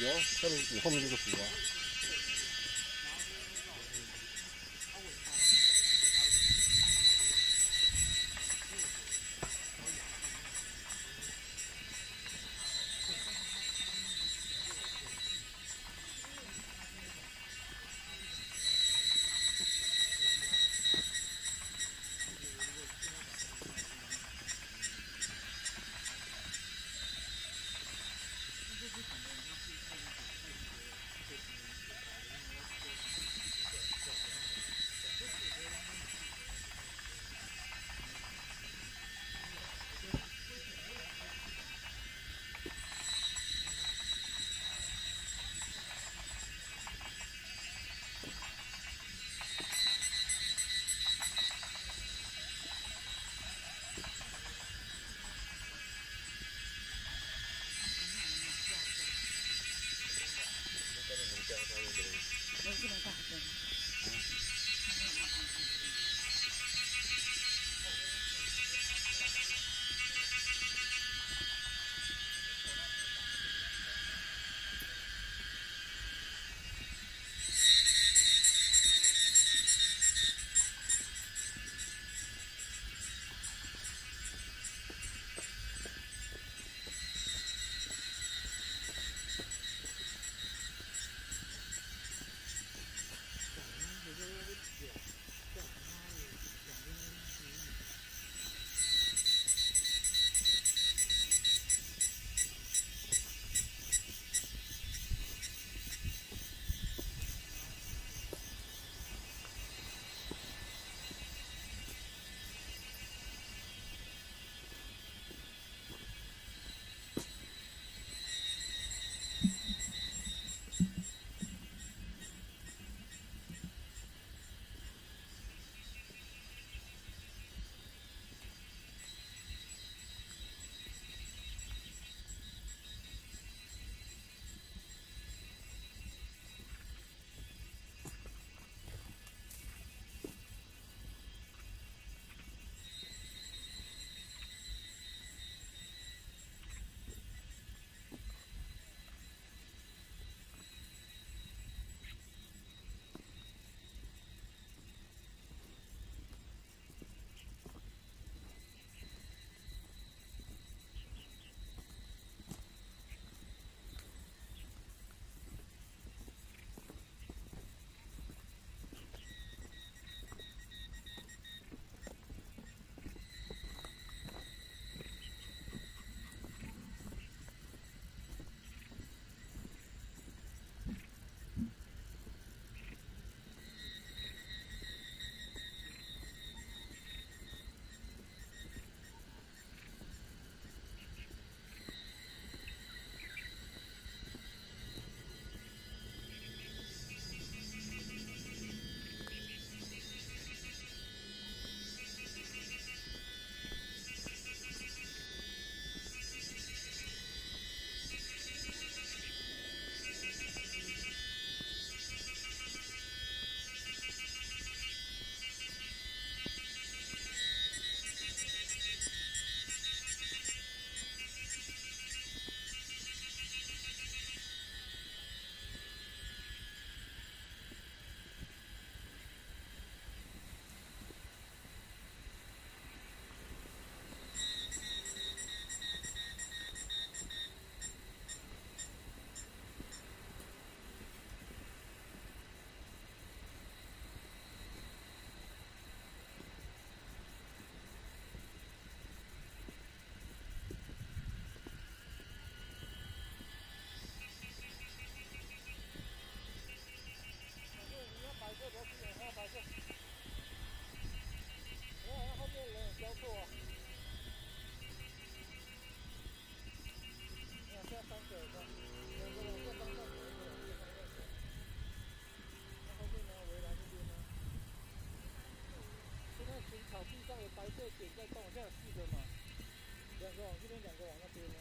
有，下面你后面这个湖啊。草地上有这，有四个嘛，两个往这边，两个往那边呢。